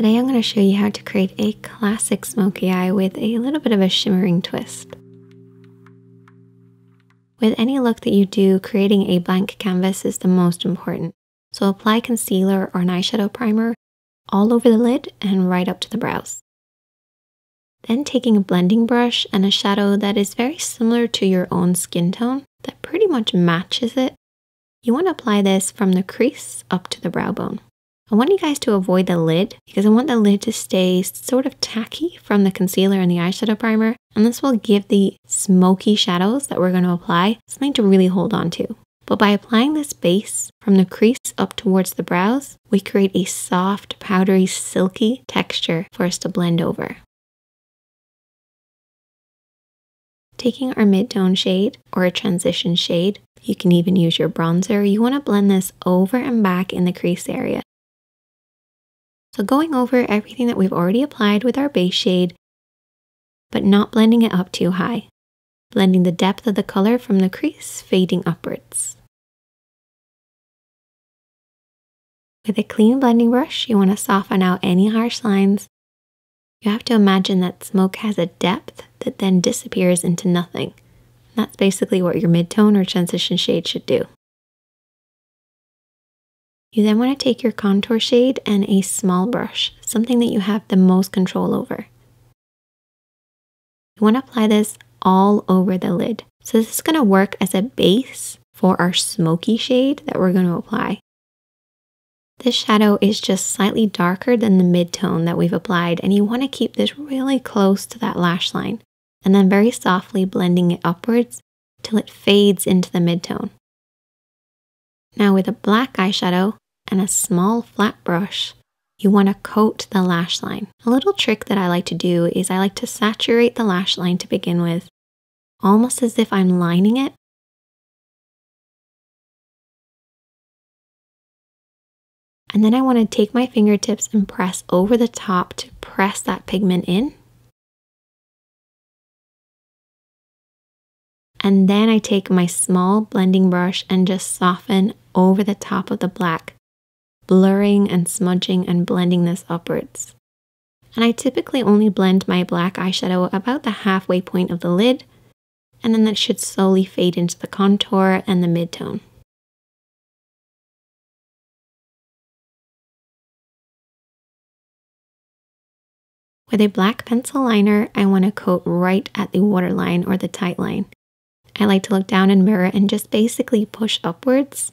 Today I'm going to show you how to create a classic smoky eye with a little bit of a shimmering twist. With any look that you do, creating a blank canvas is the most important. So apply concealer or an eyeshadow primer all over the lid and right up to the brows. Then taking a blending brush and a shadow that is very similar to your own skin tone that pretty much matches it, you want to apply this from the crease up to the brow bone. I want you guys to avoid the lid because I want the lid to stay sort of tacky from the concealer and the eyeshadow primer. And this will give the smoky shadows that we're going to apply something to really hold on to. But by applying this base from the crease up towards the brows, we create a soft, powdery, silky texture for us to blend over. Taking our mid-tone shade or a transition shade, you can even use your bronzer, you want to blend this over and back in the crease area. So going over everything that we've already applied with our base shade, but not blending it up too high. Blending the depth of the color from the crease, fading upwards. With a clean blending brush, you want to soften out any harsh lines. You have to imagine that smoke has a depth that then disappears into nothing. That's basically what your midtone or transition shade should do. You then want to take your contour shade and a small brush, something that you have the most control over. You want to apply this all over the lid. So this is going to work as a base for our smoky shade that we're going to apply. This shadow is just slightly darker than the mid-tone that we've applied and you want to keep this really close to that lash line and then very softly blending it upwards till it fades into the mid-tone. Now with a black eyeshadow and a small flat brush, you want to coat the lash line. A little trick that I like to do is I like to saturate the lash line to begin with, almost as if I'm lining it. And then I want to take my fingertips and press over the top to press that pigment in. And then I take my small blending brush and just soften over the top of the black blurring and smudging and blending this upwards. And I typically only blend my black eyeshadow about the halfway point of the lid, and then that should slowly fade into the contour and the midtone. With a black pencil liner, I want to coat right at the waterline or the tight line. I like to look down in mirror and just basically push upwards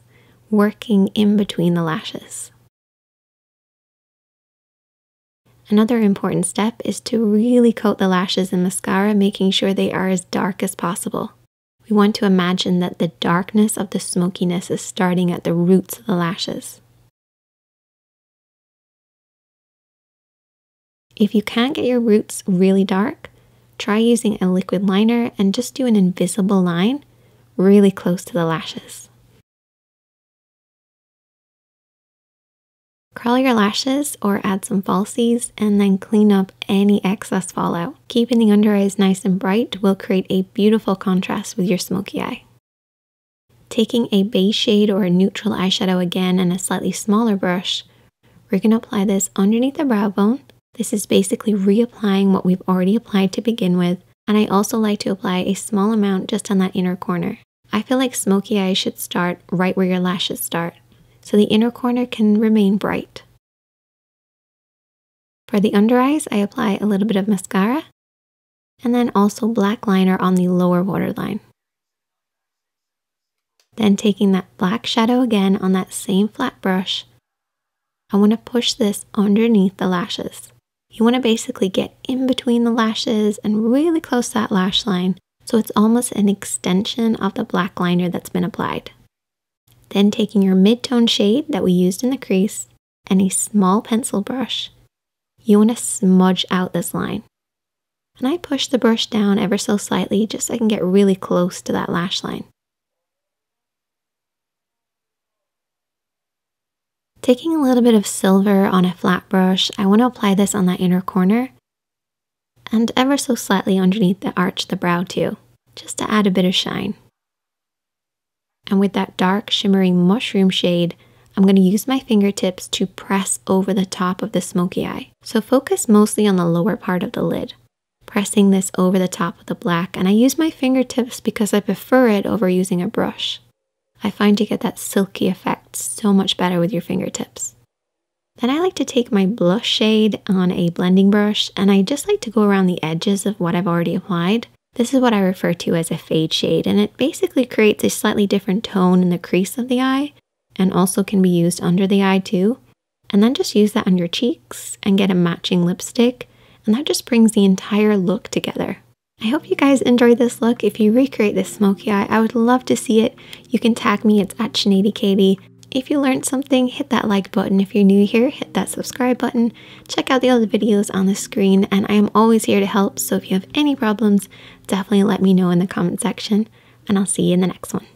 working in between the lashes. Another important step is to really coat the lashes in mascara, making sure they are as dark as possible. We want to imagine that the darkness of the smokiness is starting at the roots of the lashes. If you can't get your roots really dark, try using a liquid liner and just do an invisible line really close to the lashes. Curl your lashes or add some falsies and then clean up any excess fallout. Keeping the under eyes nice and bright will create a beautiful contrast with your smoky eye. Taking a base shade or a neutral eyeshadow again and a slightly smaller brush, we're going to apply this underneath the brow bone. This is basically reapplying what we've already applied to begin with, and I also like to apply a small amount just on that inner corner. I feel like smoky eyes should start right where your lashes start so the inner corner can remain bright. For the under eyes, I apply a little bit of mascara and then also black liner on the lower waterline. Then taking that black shadow again on that same flat brush, I want to push this underneath the lashes. You want to basically get in between the lashes and really close that lash line so it's almost an extension of the black liner that's been applied. Then taking your mid-tone shade that we used in the crease and a small pencil brush, you want to smudge out this line. And I push the brush down ever so slightly just so I can get really close to that lash line. Taking a little bit of silver on a flat brush, I want to apply this on that inner corner and ever so slightly underneath the arch the brow too, just to add a bit of shine. And with that dark shimmering mushroom shade, I'm going to use my fingertips to press over the top of the smoky eye. So focus mostly on the lower part of the lid, pressing this over the top of the black. And I use my fingertips because I prefer it over using a brush. I find you get that silky effect so much better with your fingertips. Then I like to take my blush shade on a blending brush and I just like to go around the edges of what I've already applied. This is what I refer to as a fade shade and it basically creates a slightly different tone in the crease of the eye and also can be used under the eye too. And then just use that on your cheeks and get a matching lipstick and that just brings the entire look together. I hope you guys enjoyed this look. If you recreate this smoky eye, I would love to see it. You can tag me, it's at Katie. If you learned something, hit that like button. If you're new here, hit that subscribe button. Check out the other videos on the screen, and I am always here to help. So if you have any problems, definitely let me know in the comment section, and I'll see you in the next one.